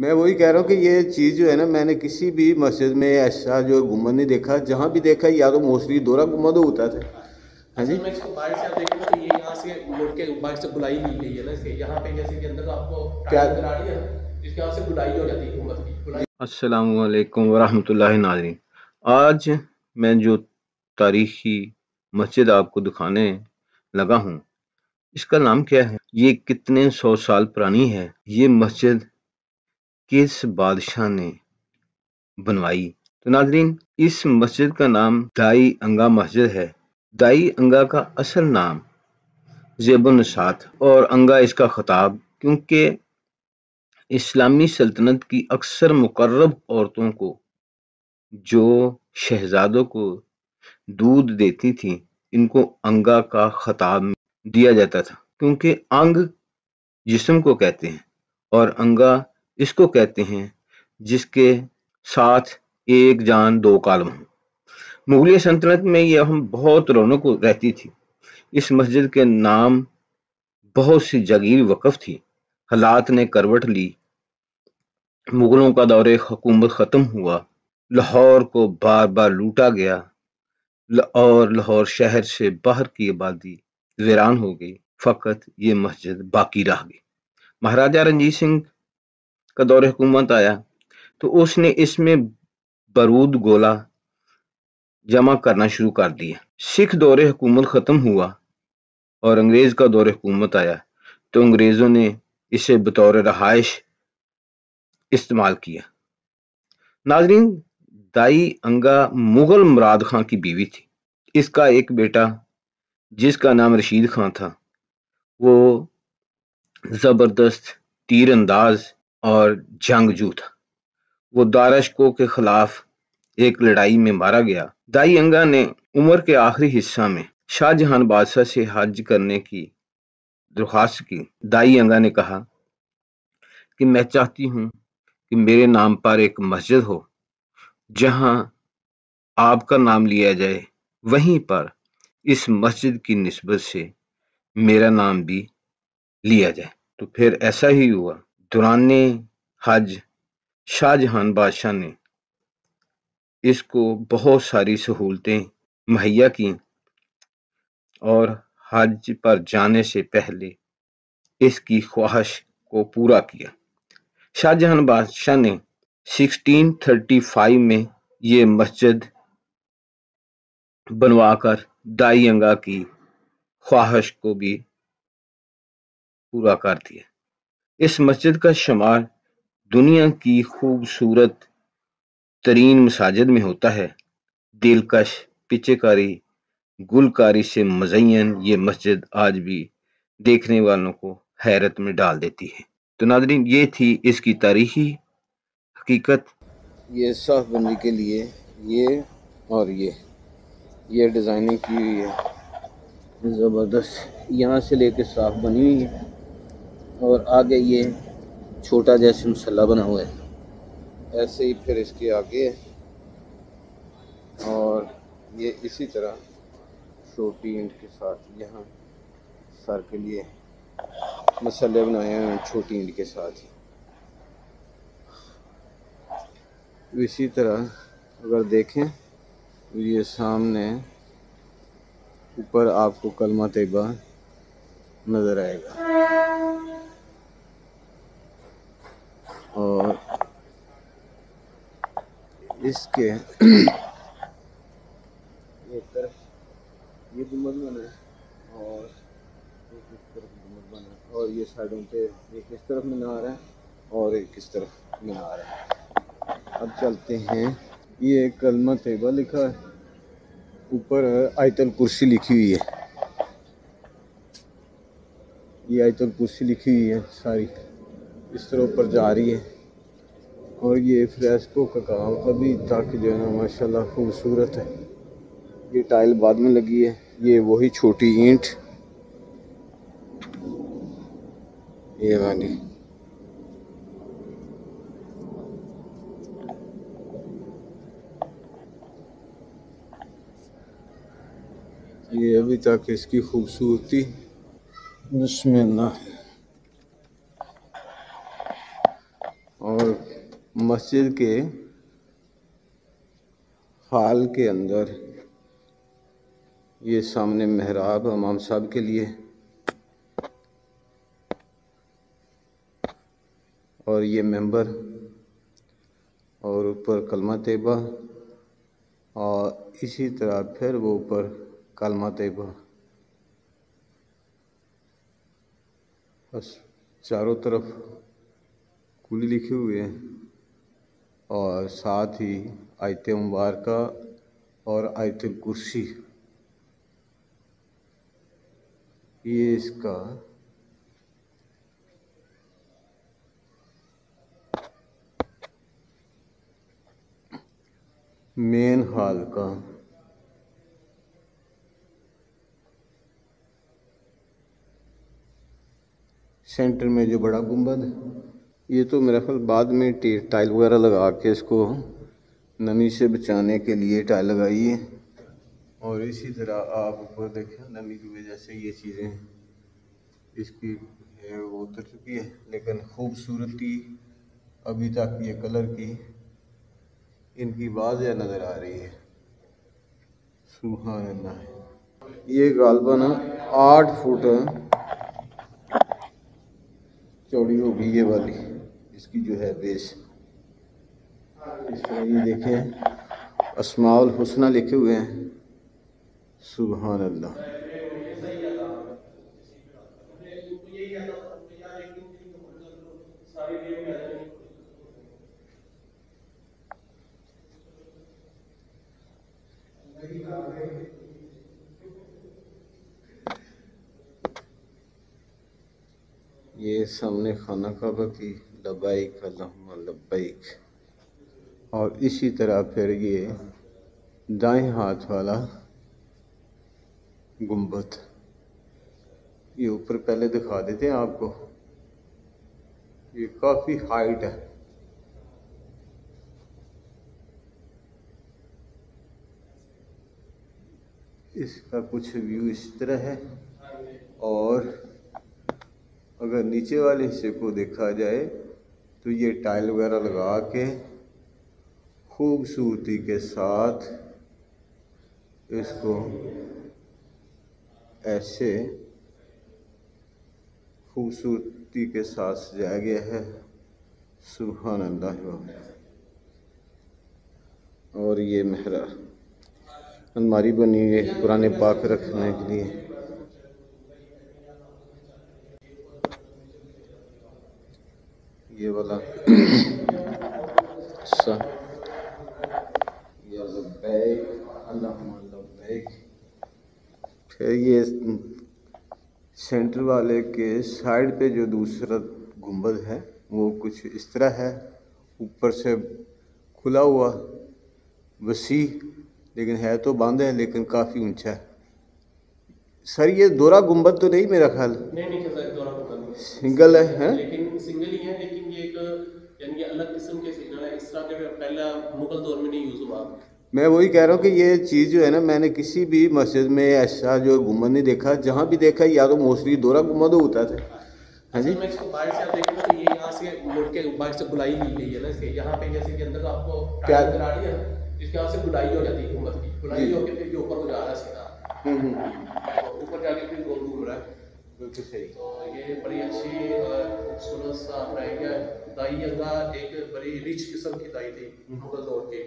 मैं वही कह रहा हूँ कि ये चीज़ जो है ना मैंने किसी भी मस्जिद में ऐसा जो गुंबद नहीं देखा जहाँ भी देखा या तो मोस्टली दोरा गुंबद होता था। हाँ जी? मैं इसको बाहर से आप देखेंगे तो ये यहाँ से मुड़ के बाहर से गुलाई ली गई है ना इसके यहाँ पे जैसे कि अंदर तो आपको क्या- आ रही है इसके यहाँ से गुलाई हो जाती है गुंबद की गुलाई अस्सलामुअलैकुम वरहमतुल्लाहि नाज़रीन। आज मैं जो तारीखी मस्जिद आपको दिखाने लगा हूँ इसका नाम क्या है? ये कितने सौ साल पुरानी है? ये मस्जिद किस बादशाह ने बनवाई? तो नाजरीन, इस मस्जिद का नाम दाई अंगा मस्जिद है। दाई अंगा का असल नाम जेबुलनसात और अंगा इसका खताब, क्योंकि इस्लामी सल्तनत की अक्सर मुकर्रब औरतों को, जो शहजादों को दूध देती थी, इनको अंगा का खताब दिया जाता था। क्योंकि अंग जिस्म को कहते हैं और अंगा इसको कहते हैं, जिसके साथ एक जान दो कालम हो। मुगलिया सल्तनत में यह हम बहुत रौनक रहती थी। इस मस्जिद के नाम बहुत सी जागीर वक़फ़ थी। हालात ने करवट ली। मुगलों का दौरे हुकूमत ख़त्म हुआ। लाहौर को बार बार लूटा गया। और लाहौर शहर से बाहर की आबादी वीरान हो गई। फ़कत ये मस्जिद बाकी रह गई। महाराजा रंजीत सिंह का दौर हुकूमत आया तो उसने इसमें बारूद गोला जमा करना शुरू कर दिया। सिख दौर हुकूमत ख़त्म हुआ और अंग्रेज़ का दौर हुकूमत आया तो अंग्रेज़ों ने इसे बतौर रहाइश इस्तेमाल किया। नाजरीन, दाई अंगा मुगल मुराद खां की बीवी थी। इसका एक बेटा, जिसका नाम रशीद खां था, वो ज़बरदस्त तीर अंदाज और जंगजू था वो दारशको के खिलाफ एक लड़ाई में मारा गया। दाई अंगा ने उम्र के आखिरी हिस्सा में शाहजहां बादशाह से हज करने की दरख्वास्त की। दाई अंगा ने कहा कि मैं चाहती हूँ कि मेरे नाम पर एक मस्जिद हो, जहाँ आपका नाम लिया जाए। वहीं पर इस मस्जिद की नस्बत से मेरा नाम भी लिया जाए। तो फिर ऐसा ही हुआ। दौरान हज शाहजहां बादशाह ने इसको बहुत सारी सहूलतें मुहैया की और हज पर जाने से पहले इसकी ख्वाहिश को पूरा किया। शाहजहां बादशाह ने 1635 में ये मस्जिद बनवाकर दाई अंगा की ख्वाहिश को भी पूरा कर दिया। इस मस्जिद का शुमार दुनिया की खूबसूरत तरीन मसाजिद में होता है। दिलकश, पिचेकारी, गुलकारी से मजयन ये मस्जिद आज भी देखने वालों को हैरत में डाल देती है। तो नादरीन ये थी इसकी तारीखी हकीकत। ये साफ़ बनने के लिए ये और ये। ये डिज़ाइनिंग की हुई है। ज़बरदस्त। यहाँ से लेके साफ़ बनी हुई है। और आगे ये छोटा जैसे मसला बना हुआ है। ऐसे ही फिर इसके आगे और ये इसी तरह छोटी ईंट के साथ यहाँ सर के लिए मसले बनाए हैं छोटी ईंट के साथ ही। इसी तरह अगर देखें तो ये सामने ऊपर आपको कलमा तैयबा नज़र आएगा और इसके। एक तरफ़, ये गुंबद बना है और एक इस तरफ़ गुंबद बना है और ये साइडों पे एक इस तरफ़ मीनार है, और एक इस तरफ़ मीनार है। अब चलते हैं। ये एक कलमा तैयबा लिखा है। ऊपर आयतल कुर्सी लिखी हुई है। ये आयतल कुर्सी लिखी हुई है सारी। इस तरह ऊपर जा रही है। और ये फ्रेस्को का काम अभी तक जो है ना, माशाल्लाह खूबसूरत है। ये टाइल बाद में लगी है, ये वही छोटी ईंट। ये वाली। ये अभी तक इसकी खूबसूरती। बिस्मिल्लाह। और मस्जिद के हाल के अंदर ये सामने मेहराब इमाम साहब के लिए। और ये मेंबर और ऊपर कलमा तैयबा और इसी तरह फिर वो ऊपर कलमा तैयबा। बस चारों तरफ़ कुली लिखे हुए हैं। और साथ ही आयत मुबारक और आयत कुर्सी। ये इसका मेन हॉल का सेंटर में जो बड़ा गुंबद ये तो मेरा ख्याल बाद में टाइल वगैरह लगा के इसको नमी से बचाने के लिए टाइल लगाई है। और इसी तरह आप ऊपर देखें, नमी की वजह से ये चीज़ें इसकी वो उतर चुकी है। लेकिन खूबसूरती अभी तक ये कलर की इनकी वाज नज़र आ रही है। अल्लाह ये गालबन आठ फुट चौड़ी होगी ये वाली। इसकी जो है बेस इस ये देखें, असमाउल हुसना लिखे हुए हैं। सुबहान अल्लाह ये सामने खाना काबा की लबाइक लबाइक। और इसी तरह फिर ये दाएँ हाथ वाला गुंबद। ये ऊपर पहले दिखा देते हैं आपको। ये काफ़ी हाइट है। इसका कुछ व्यू इस तरह है। और अगर नीचे वाले हिस्से को देखा जाए तो ये टाइल वगैरह लगा के खूबसूरती के साथ इसको ऐसे खूबसूरती के साथ सजाया गया है। सुबहान अल्लाह और ये मेहरा। अलमारी बनी हुई है पुराने पाक रखने के लिए। ये वाला। सा ये फिर ये सेंटर वाले के साइड पे जो दूसरा गुंबद है वो कुछ इस तरह है। ऊपर से खुला हुआ वसी लेकिन है तो बंद है लेकिन काफ़ी ऊँचा है। सर ये दोरा गुंबद तो नहीं मेरा ख्याल? नहीं नहीं दोरा गुंबद सिंगल है, है? लेकिन सिंगल ही है लेकिन यानी अलग किस्म के सिग्नल है इस तरह के पहला मुगल दौर में नहीं यूज़ हुआ। मैं वही कह रहा हूँ कि ये चीज़ जो है ना मैंने किसी भी मस्जिद में ऐसा जो गुंबद नहीं देखा जहाँ भी देखा या तो मोस्टली दोरा गुंबद होता था। हाँ जी? मैं बाहर से आप देखेंगे तो ये यहाँ से मुड़ के बाहर से गुलाई ली गई है ना? इसके यहाँ पे जैसे कि अंदर आपको क्या? करा रही है इसके यहाँ से गुलाई हो जाती है गुंबद की गुलाई होकर फिर ये ऊपर को जा रहा है सीधा। हम्म, हम्म। ऊपर जाके फिर गोल घूम रहा है। बिल्कुल सही। तो ये बड़ी अच्छी खूबसूरत सा बनाया दाई अगा एक बड़ी रिच किस्म की दाई थी मुगल दौर की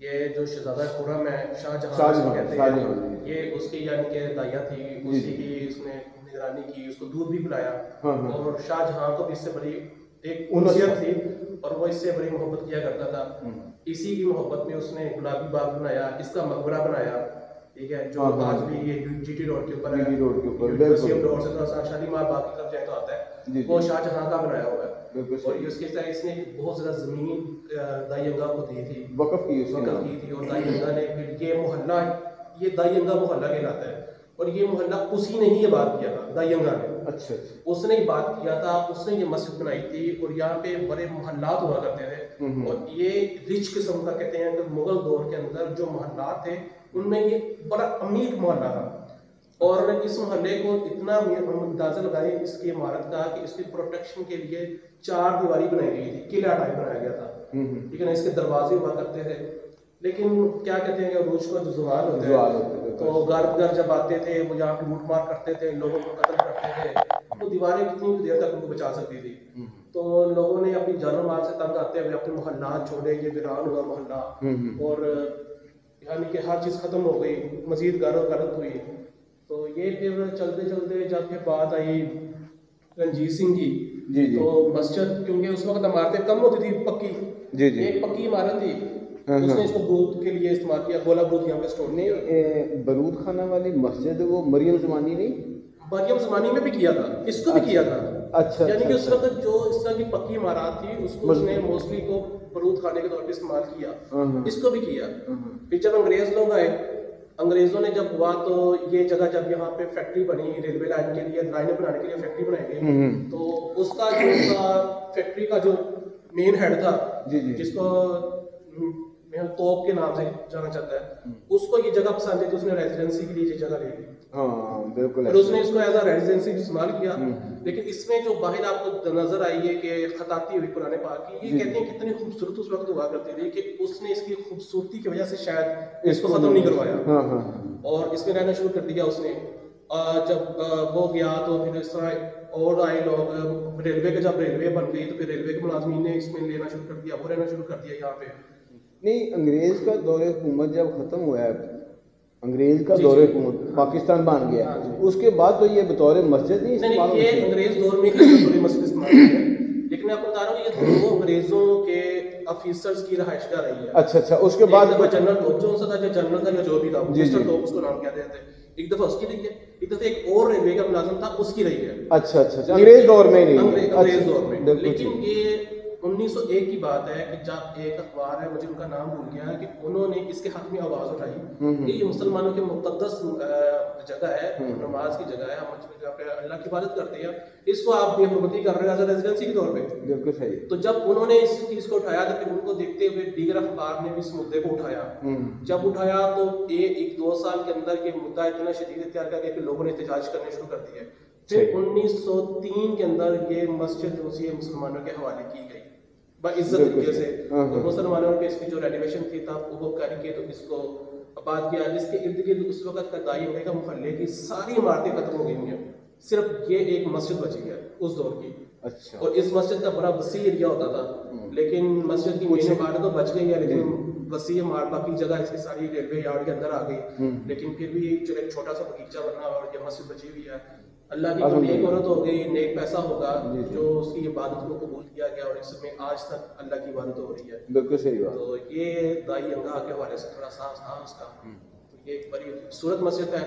ये जो शहजादा खुरम है शाहजहां कहते हैं ये उसकी यानी कि दाइया थी उसी की उसने निगरानी की उसको दूध भी पिलाया। हाँ, हाँ। और शाहजहां को भी इससे बड़ी एक उनसियत थी। और वो इससे बड़ी मोहब्बत किया करता था। हम्म। इसी की मोहब्बत में उसने गुलाबी बाग बनाया इसका मकबरा बनाया। ठीक है जो हाँ, आज। भी ये जीटी रोड के ऊपर है। रोड के ऊपर, बिल्कुल। रोड से थोड़ा सा शालीमार बाग की तरफ़ जाए तो आता है। वो शाहजहां का बनाया हुआ है। बिल्कुल और सही। ये उसके इसने बहुत ज़्यादा ज़मीन दाईअंगा को दी थी। वक़्फ़ की की थी और दाईअंगा ने फिर ये मोहल्ला ये दाईअंगा मोहल्ला कहलाता है। और ये मोहल्ला उसी ने ही इबाद किया था दाईअंगा ने। अच्छा अच्छा। उसने इबाद किया था उसने ये मस्जिद बनाई थी और यहाँ पे बड़े मोहल्लात हुआ करते थे। हम्म। और ये रिच किस्म का कहते हैं कि मुगल दौर के अंदर जो मोहल्लात थे उनमें ये बड़ा अमीर मोहल्ला था। और इस मोहल्ले को इतना हम अंदाज़ा लगाए इसकी इमारत का कि इसकी प्रोटेक्शन के लिए चार दीवारी बनाई गई थी किला टाइप बनाया गया था। हम्म, ठीक है ना इसके दरवाजे हुआ करते थे। लेकिन क्या कहते हैं कि रोज का जो जुवाल होता है तो घर घर जब आते थे वो यहाँ पे लूट मार करते थे लोगों को कत्ल करते थे तो दीवारें कितनी देर तक उनको बचा सकती थी। हम्म, तो लोगों ने अपनी जानो माल से तंग आते हुए अपने मोहल्ला छोड़े ये वीरान हुआ मोहल्ला। हम्म, और यानी कि हर चीज़ ख़त्म हो गई मजीद गारो गलत हुई। तो ये फिर चलते चलते जब फिर बात आई रंजीत सिंह की जी जी। तो मस्जिद क्योंकि उस वक्त इमारतें कम होती थी पक्की। जी जी। एक पक्की इमारत थी। हाँ, उसने हाँ। इसको बरूद के लिए इस्तेमाल किया गोला बरूद यहाँ पे स्टोर नहीं बरूद खाना वाली मस्जिद वो मरियम जमानी नहीं? मरियम जमानी में भी किया था इसको भी किया था। अच्छा यानी कि अच्छा, उस वक्त जो इस तरह की पक्की इमारत थी उसको उसने मोस्टली को बरूद खाने के तौर पे इस्तेमाल किया। हाँ। इसको भी किया। फिर जब अंग्रेज़ लोग आए अंग्रेज़ों ने जब हुआ तो ये जगह जब यहाँ पे फैक्ट्री बनी रेलवे लाइन के लिए लाइनें बनाने के लिए फैक्ट्री बनाई गई हम्म, हम्म। तो उसका जो फैक्ट्री का जो मेन हेड था जी, जी। जिसको तोप के नाम से जाना जाता है। हम्म। उसको ये जगह पसंद है तो उसने रेजिडेंसी के लिए ये जगह ले ली। हाँ बिल्कुल और उसने इसको एज अ रेजिडेंसी इस्तेमाल किया। हम्म। लेकिन इसमें जो बाहर आपको नज़र आई है कि खताती हुई पुराने पाक की ये कहते हैं कितनी खूबसूरत उस वक्त हुआ करती थी कि उसने इसकी खूबसूरती की वजह से शायद इसको खत्म नहीं करवाया। हाँ हाँ। और इसमें रहना शुरू कर दिया उसने। जब वो गया तो फिर इस तरह और आए लोग। रेलवे का जब रेलवे बन गई तो फिर रेलवे के मुलाजमीन ने इसमें लेना शुरू कर दिया वो रहना शुरू कर दिया यहाँ पे। नहीं अंग्रेज़ का दौरे हुकूमत जब खत्म हुआ है अंग्रेज़ का दौरे हुकूमत पाकिस्तान बन गया। हाँ, उसके बाद तो ये बतौर मस्जिद नहीं इस्तेमाल ये अंग्रेज़ दौर में पूरी मस्जिद इस्तेमाल लेकिन मैं आपको बता रहा हूँ ये अंग्रेज़ों के ऑफिसर्स की रहायशगाह रही है। अच्छा अच्छा उसके बाद जनरल जोन था जो जनरल था जो भी था उसको नाम क्या देते थे? एक दफ़ा उसकी रही है एक दफ़ा एक और रेलवे का मुलाजिम था उसकी रही है। अच्छा अच्छा अच्छा अंग्रेज़ दौर में नहीं अंग्रेज़ अंग्रेज़ अच्छा, दौर में। लेकिन ये 1901 की बात है कि जब एक अखबार है मुझे उनका नाम भूल गया कि उन्होंने इसके हक में आवाज़ उठाई हम्म। कि ये मुसलमानों की मुकद्दस अ, जगह है हम्म। नमाज़ की जगह है हम पे अल्लाह की इबादत करते हैं। इसको आप बेहरमती कर रहे हो एज रेजिडेंसी के तौर पे। बिल्कुल सही। तो जब उन्होंने इस चीज़ को उठाया तो फिर उनको देखते हुए दीगर अखबार ने भी इस मुद्दे को उठाया। हम्म, जब उठाया तो ये एक दो साल के अंदर ये मुद्दा इतना शदीद इख्तियार कर गया कि लोगों ने एहतजाज करने शुरू कर दिए। फिर सही। 1903 के अंदर ये मस्जिद जो सी मुसलमानों के हवाले की गई। बाइज्जत तरीके से हाँ, हाँ। मुसलमानों के इसकी जो रेनोवेशन थी तब करके तो इसको आबाद किया। जिसके इर्द गिर्द उस वक्त का दाई होने का मोहल्ले की सारी इमारतें खत्म हो गई हैं सिर्फ़ ये एक मस्जिद बची है उस दौर की। अच्छा। और इस मस्जिद का बड़ा वसी एरिया होता था? हम्म। लेकिन मस्जिद की कुछ- इमारत तो बच गई है लेकिन वसी इमारत बाकी जगह इसकी सारी रेलवे यार्ड के अंदर आ गई। हम्म। लेकिन फिर भी जो एक छोटा सा बगीचा बना और ये मस्जिद बची हुई है अल्लाह की। नेक औरत हो गई नेक पैसा होगा। जी, उसकी इबादत को कबूल किया गया और इसमें आज तक अल्लाह की इबादत हो रही है। बिल्कुल सही बात। तो ये दाई अंगा के हवाले से थोड़ा साफ़ था उसका। हम्म। तो ये एक बड़ी खूबसूरत मस्जिद है।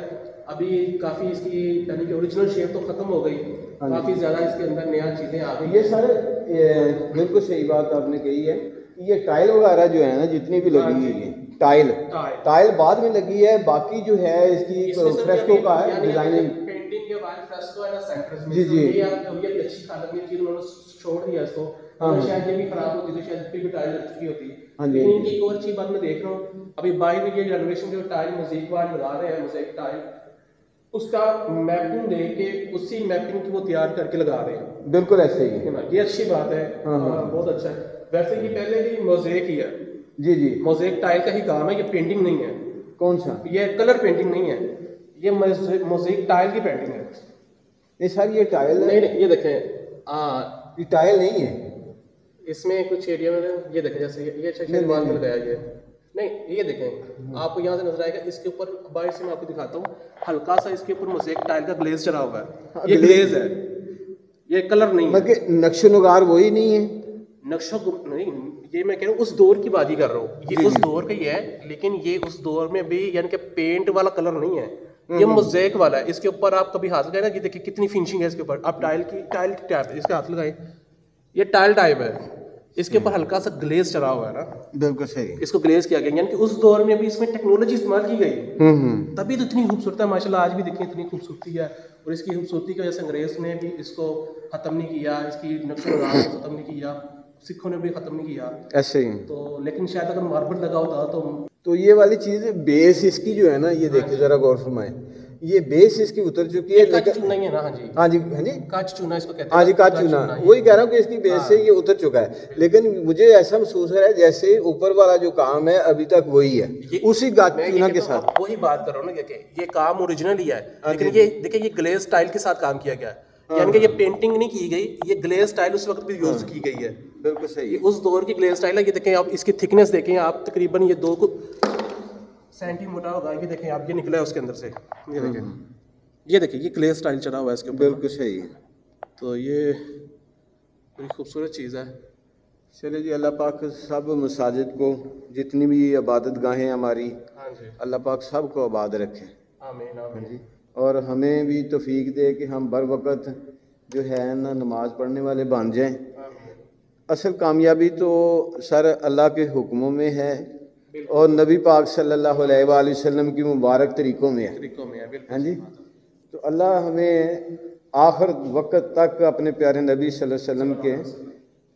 अभी काफ़ी इसकी यानी कि ओरिजिनल शेप तो खत्म हो गई। हाँ काफ़ी ज़्यादा इसके अंदर नया चीज़ें आ गई। ये सारे बिल्कुल सही बात आपने कही है। ये टाइल वगैरह जो है ना जितनी भी हाँ लगी हुई है टाइल। टाइल। बाद में लगी है बाकी जो है इसकी फ्रेस्को का है डिज़ाइनिंग के है ना में जी, जी। ये अच्छी हालत में चीज़ उन्होंने छोड़ दिया इसको। हाँ। शायद ये भी खराब होती तो शायद इस भी टाइल लग चुकी होती। हाँ लेकिन हाँ इनकी एक और अच्छी बात मैं देख रहा हूँ। अभी बाहर में ये रेनोवेशन जो टाइल मोजेक वाल लगा रहे हैं मोजेक टाइल। उसका मैपिंग दे के उसी मैपिंग की वो तैयार करके लगा रहे हैं। बिल्कुल ऐसे ही। है ये अच्छी बात है। हाँ, हाँ। हाँ, बहुत अच्छा है। वैसे ये पहले भी मोजेक ही है। जी जी। मोजेक टाइल का ही काम है ये पेंटिंग नहीं है। कौन सा? ये कलर पेंटिंग नहीं है। ये मोजेक टाइल की पेंटिंग है। ये सर ये टाइल नहीं नहीं ये देखें। आ, ये टाइल नहीं है। इसमें कुछ एरिया में ये देखें जैसे ये ये अच्छा नहीं, नहीं, में लगाया गया। नहीं ये देखें। आपको यहाँ से नज़र आएगा इसके ऊपर बाहर से मैं आपको दिखाता हूँ। हल्का सा इसके ऊपर मोजेक टाइल का ग्लेज चढ़ा हुआ हाँ, है ये ग्लेज है। ये कलर नहीं है। नक्शो नुगार वही नहीं है। नक्शा नहीं ये मैं कह रहा हूँ उस दौर की बात ही कर रहा हूँ। ये उस दौर का ही है लेकिन ये उस दौर में भी यानी कि पेंट वाला कलर नहीं है। ये मोजेक वाला है। इसके ऊपर आप कभी हाथ लगाए ना ये देखिए कितनी फिनिशिंग है इसके ऊपर। आप टाइल की टाइल की टाइप इसके हाथ लगाए। ये टाइल टाइप है। इसके ऊपर हल्का सा ग्लेज चढ़ा हुआ है ना। बिल्कुल सही। इसको ग्लेज किया गया। यानी कि उस दौर में भी इसमें टेक्नोलॉजी इस्तेमाल की गई। हम्म हम्म। तभी तो इतनी खूबसूरत है माशाल्लाह आज भी देखिए इतनी खूबसूरती है। और इसकी खूबसूरती की वजह से अंग्रेज़ ने भी इसको ख़त्म नहीं किया इसकी नक्श ख़त्म नहीं किया सिखों ने भी ख़त्म नहीं किया। ऐसे ही। तो लेकिन शायद अगर मार्बल लगा होता तो तो ये वाली चीज़ बेस इसकी जो है ना ये देखिए ज़रा गौर फरमाए। ये बेस इसकी उतर चुकी है कच लेकिन चूना ही है ना हाँ जी। हाँ जी हाँ जी। कच चूना इसको कहते हैं। हाँ जी काच चूना। वही कह रहा हूँ कि इसकी बेस से ये उतर चुका है। लेकिन मुझे ऐसा महसूस हो रहा है जैसे ऊपर वाला जो काम है अभी तक वही है। उसी मैं चूना के साथ। वही बात कर रहा हूँ ना कि ये काम ओरिजिनल ही है। हाँ लेकिन ये देखिए ये ग्लेज स्टाइल के साथ काम किया गया। है यानी कि ये पेंटिंग नहीं की गई ये ग्लेज स्टाइल उस वक्त भी यूज़ हाँ। की गई है। बिल्कुल सही ये है। उस दौर की ग्लेज स्टाइल है ये देखें आप इसकी थिकनेस देखें आप तकरीबन ये दो को सेंटी मोटा होगा ये देखें आप ये निकला है उसके अंदर से। ये हाँ, देखें ये देखिए ये ग्लेज स्टाइल चढ़ा हुआ है इसके ऊपर। बिल्कुल सही है। तो ये बड़ी खूबसूरत चीज़ है। चले जी अल्लाह पाक सब मसाजिद को जितनी भी इबादत गाहें हमारी हाँ अल्लाह पाक सबको आबाद रखे। आमीन आमीन। जी। और हमें भी तौफीक दे कि हम बर वक्त जो है ना नमाज़ पढ़ने वाले बन जाएँ। असल कामयाबी तो सर अल्लाह के हुक्मों में है और नबी पाक सल्लल्लाहु अलैहि वसल्लम की मुबारक तरीक़ों में है। तरीकों में है हाँ जी? तो अल्लाह हमें आखिर वक्त तक अपने प्यारे नबी सल्लल्लाहु अलैहि वसल्लम के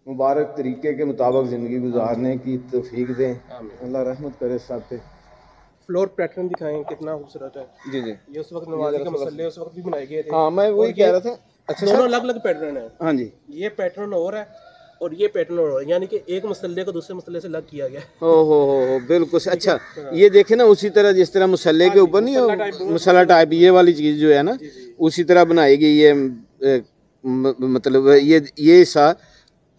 मुबारक तरीके के मुताबिक ज़िंदगी गुजारने की तौफीक दें। आमीन। अल्लाह रहमत करे सब पे। फ्लोर पैटर्न दिखाएँ कितना खूबसूरत है। जी जी। ये उस वक्त नवाजी के मसले उस वक्त भी बनाए गए थे। हाँ मैं वही कह रहा था अच्छा दोनों अलग अलग पैटर्न है। हाँ जी। ये पैटर्न और है और ये पैटर्न है यानी कि एक मसले को दूसरे मसले से अलग किया गया। है हो हो हो बिल्कुल अच्छा ये देखे ना उसी तरह जिस तरह मुसल्ले के ऊपर नहीं मुसल्ला हो। मसाला टाइप ये वाली चीज़ जो है ना उसी तरह बनाई गई है म- मतलब ये ये सा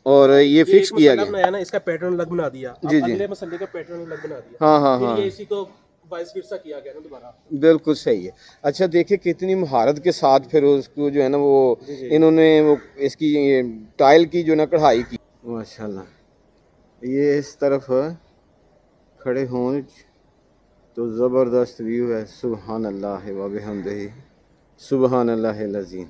और ये फिक्स किया गया। ना इसका पैटर्न अलग बना दिया। जी, जी। अगले मसले का पैटर्न अलग बना दिया। हाँ हाँ हाँ। इसी को वाइस फिरसा किया गया ना दोबारा? बिल्कुल सही है। अच्छा देखिए कितनी महारत के साथ फिर उसको जो है ना वो इन्होंने वो इसकी टाइल की जो ना कढ़ाई की। माशाल्लाह। ये इस तरफ़ खड़े हों तो ज़बरदस्त व्यू है। सुबहान अल्लाह व बिहमदिही। सुबहान अल्लाह। लजीम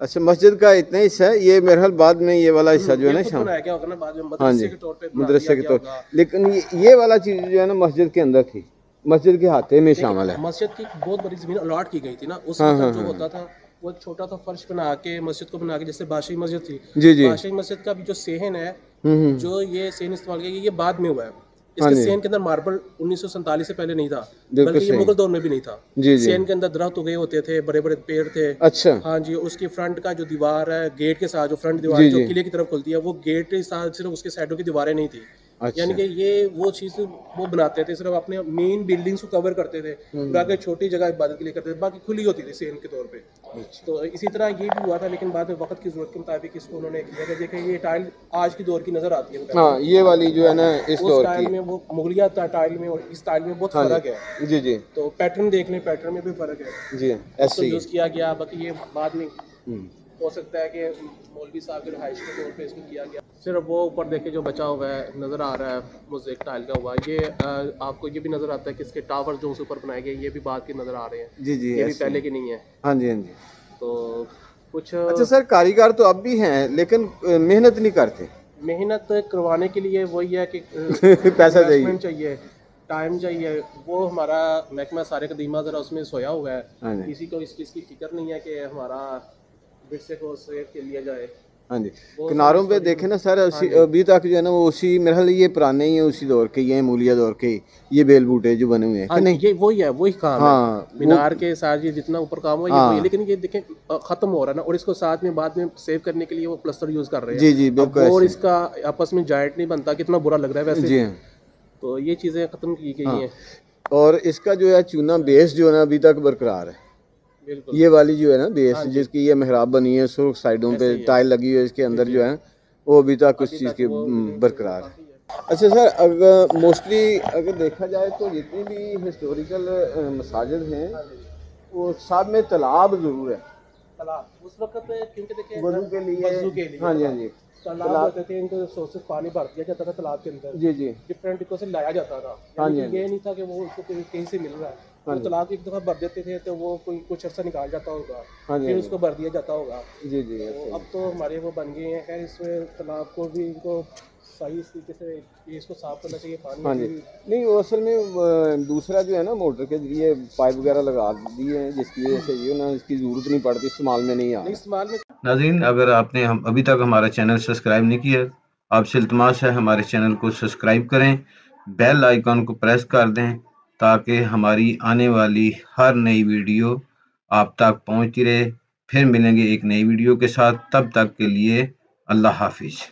अच्छा मस्जिद का इतना हिस्सा है ये मेरे ख्याल बाद में ये वाला हिस्सा जो है ना शाम बनाया गया होगा ना बाद में हाँ जी। के तौर पे मदरसे के तौर होगा। लेकिन ये, ये वाला चीज़ जो है ना मस्जिद के अंदर थी। मस्जिद के हाथे में शामिल है। मस्जिद की बहुत बड़ी ज़मीन अलॉट की गई थी ना उस हाँ, हाँ, जो हाँ। होता था वो छोटा सा फर्श बना के मस्जिद को बना के जैसे बादशाही मस्जिद थी। जी जी। बादशाही मस्जिद का भी जो सेहन है हम्म हम्म। जो ये सेहन इस्तेमाल किया ये बाद में हुआ है हाँ। इसके सेन के अंदर मार्बल उन्नीस से पहले नहीं था बल्कि ये मुगल दौर में भी नहीं था। जी जी। सेन के अंदर दरख्त उगे होते थे बड़े बड़े पेड़ थे। अच्छा। हाँ जी उसकी फ्रंट का जो दीवार है गेट के साथ जो फ्रंट दीवार जो किले की तरफ़ खुलती है वो गेट के साथ सिर्फ़ उसके साइडों की दीवारें नहीं थी। अच्छा। यानी कि ये वो चीज़ वो बनाते थे सिर्फ़ अपने मेन बिल्डिंग्स को कवर करते थे हम्म। बाकी छोटी जगह इबादत के लिए करते थे बाकी खुली होती थी सेन के तौर पे। अच्छा। तो इसी तरह ये भी हुआ था लेकिन बाद में वक्त की ज़रूरत के मुताबिक इसको उन्होंने किया कि देखें ये टाइल आज की दौर की नज़र आती है। हाँ ये वाली जो है ना इस दौर टाइल की। में वो मुगलिया टाइल में और इस टाइल में बहुत हाँ फ़र्क है। जी जी। तो पैटर्न देख लें पैटर्न में भी फ़र्क है। जी ऐसे यूज़ किया गया बाकी ये बाद में हम्म, हो सकता है कि मौलवी साहब के रहाइश के तौर पे इसको किया गया। सिर्फ़ वो ऊपर देखे जो बचा हुआ है नज़र आ रहा है मोज़ेक टाइल का हुआ। ये अ, आपको ये भी नज़र आता है कि इसके टावर जो उसके ऊपर बनाए गए ये भी बाद के नज़र आ रहे हैं। जी जी ये भी पहले। की नहीं है। हाँ जी हाँ जी। तो कुछ अच्छा सर कारीगर तो अब भी हैं लेकिन मेहनत नहीं करते। मेहनत करवाने के लिए वही है कि पैसा चाहिए। चाहिए टाइम चाहिए। वो हमारा महकमा सारे कदीमा ज़रा उसमें सोया हुआ है। हाँ किसी को इस चीज़ की फ़िक्र नहीं है कि हमारा विरसे को लिया जाए। हाँ जी। किनारों पे देखे ना सर उसी अभी तक जो है ना वो उसी मेरे ख्याल ये पुराने ही हैं उसी दौर के ही हैं मूलिया दौर के ये बेल बूटे जो बने हुए हैं हाँ नहीं? ये वही है वही काम हाँ। वो- मीनार के साथ ये जितना ऊपर काम हुआ ये हाँ। वही लेकिन ये देखें खत्म हो रहा है ना और इसको साथ में बाद में सेव करने के लिए वो प्लस्टर यूज़ कर रहे हैं। जी जी बिल्कुल और इसका आपस में जॉइंट नहीं बनता कितना बुरा लग रहा है वैसे जी। हाँ तो ये चीज़ें खत्म की गई है। और इसका जो है चूना बेस जो है ना अभी तक बरकरार है। ये वाली जो है ना बेस हाँ जिसकी ये मेहराब बनी है सुर्ख साइडों पे टाइल लगी हुई है इसके अंदर जो है वो अभी तक उस चीज़ की हम्म, बरकरार है। अच्छा सर अगर मोस्टली अगर देखा जाए तो जितनी भी हिस्टोरिकल मसाजिद हैं वो सब में तालाब ज़रूर है। तालाब उस वक्त क्योंकि देखिए वज़ू के लिए हाँ जी हाँ जी। तालाब होते थे इनको सोर्सेस पानी भर दिया जाता था तालाब के अंदर। जी जी। डिफरेंट से लाया जाता था। हाँ जी, ये नहीं था कि वो उसको कहीं से मिल रहा है। हाँ। तालाब एक दफ़ा भर देते थे तो वो कोई कुछ अर्सा निकाल जाता होगा हाँ फिर हाँ उसको भर दिया जाता होगा। जी जी तो अब तो हमारे वो बन गए हैं खैर इसमें तालाब को भी इनको सही तरीके से इसको साफ़ करना चाहिए पानी हाँ जी। नहीं असल में दूसरा जो है ना मोटर के ज़रिए पाइप वगैरह लगा दिए हैं जिसकी वजह से ये ना इसकी ज़रूरत नहीं पड़ती इस्तेमाल में नहीं आ इस्तेमाल में नाज़रीन अगर आपने हम अभी तक हमारा चैनल सब्सक्राइब नहीं किया आपसे इल्तमास है हमारे चैनल को सब्सक्राइब करें बेल आइकॉन को प्रेस कर दें ताकि हमारी आने वाली हर नई वीडियो आप तक पहुँचती रहे। फिर मिलेंगे एक नई वीडियो के साथ। तब तक के लिए अल्लाह हाफिज।